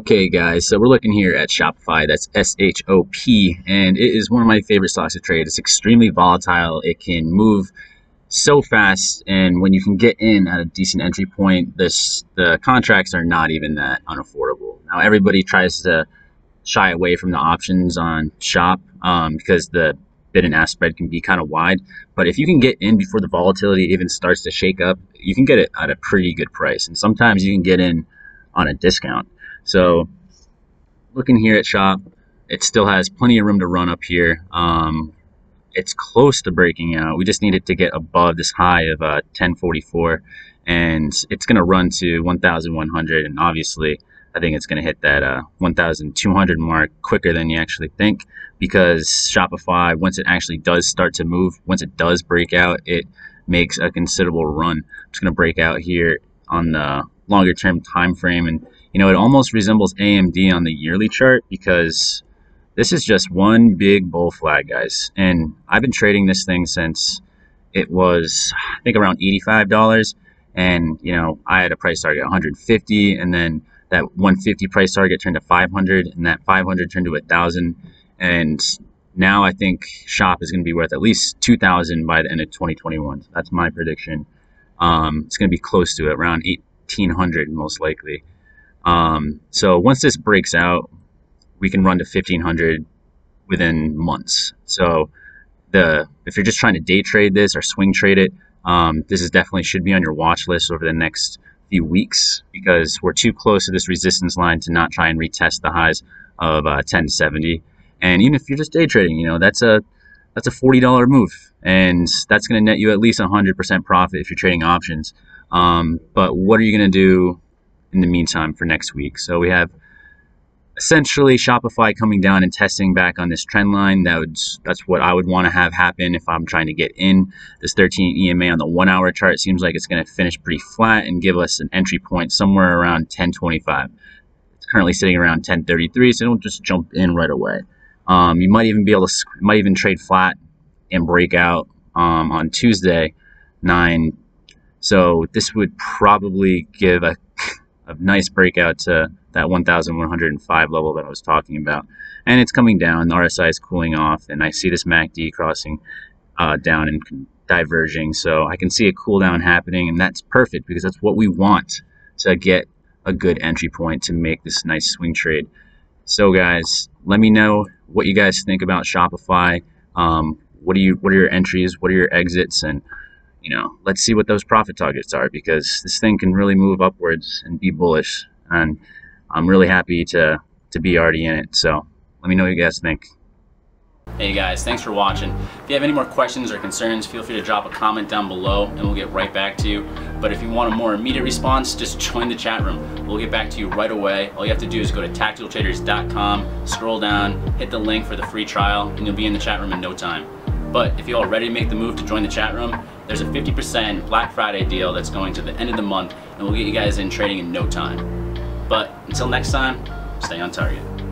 Okay guys, so we're looking here at Shopify, that's S-H-O-P, and it is one of my favorite stocks to trade. It's extremely volatile, it can move so fast, and when you can get in at a decent entry point, this the contracts are not even that unaffordable. Now everybody tries to shy away from the options on Shop um, because the bid and ask spread can be kind of wide, but if you can get in before the volatility even starts to shake up, you can get it at a pretty good price, and sometimes you can get in on a discount. So looking here at shop, it still has plenty of room to run up here. Um, it's close to breaking out. We just needed to get above this high of uh, 1044 and it's going to run to 1,100 and obviously I think it's going to hit that uh, 1,200 mark quicker than you actually think because Shopify, once it actually does start to move, once it does break out, it makes a considerable run. It's going to break out here on the longer term time frame and you know, it almost resembles AMD on the yearly chart because this is just one big bull flag, guys. And I've been trading this thing since it was, I think, around $85. And, you know, I had a price target 150 and then that 150 price target turned to 500 and that 500 turned to 1000 and now I think shop is going to be worth at least 2000 by the end of 2021 that's my prediction um, it's going to be close to it around 1800 most likely um, so once this breaks out, we can run to 1500 within months. So the if you're just trying to day trade this or swing trade it, um, this is definitely should be on your watch list over the next few weeks because we're too close to this resistance line to not try and retest the highs of uh, 1070. And even if you're just day trading, you know that's a that's a $40 move, and that's going to net you at least 100% profit if you're trading options. Um, but what are you going to do in the meantime for next week. So we have essentially Shopify coming down and testing back on this trend line. That would that's what I would want to have happen if I'm trying to get in. This 13 EMA on the one hour chart seems like it's going to finish pretty flat and give us an entry point somewhere around 1025. It's currently sitting around 1033, so don't just jump in right away. Um, you might even be able to might even trade flat and break out um, on Tuesday, nine. So this would probably give a a nice breakout to that 1,105 level that I was talking about. And it's coming down. The RSI is cooling off, and I see this MACD crossing uh, down and diverging. So I can see a cool down happening, and that's perfect because that's what we want to get a good entry point to make this nice swing trade. So guys, let me know what you guys think about Shopify. Um, what are you? What are your entries? What are your exits? And you know, let's see what those profit targets are because this thing can really move upwards and be bullish. And I'm really happy to to be already in it. So let me know what you guys think. Hey guys, thanks for watching. If you have any more questions or concerns, feel free to drop a comment down below and we'll get right back to you. But if you want a more immediate response, just join the chat room. We'll get back to you right away. All you have to do is go to tacticaltraders.com, scroll down, hit the link for the free trial, and you'll be in the chat room in no time. But if you already make the move to join the chat room, there's a 50% Black Friday deal that's going to the end of the month and we'll get you guys in trading in no time. But until next time, stay on target.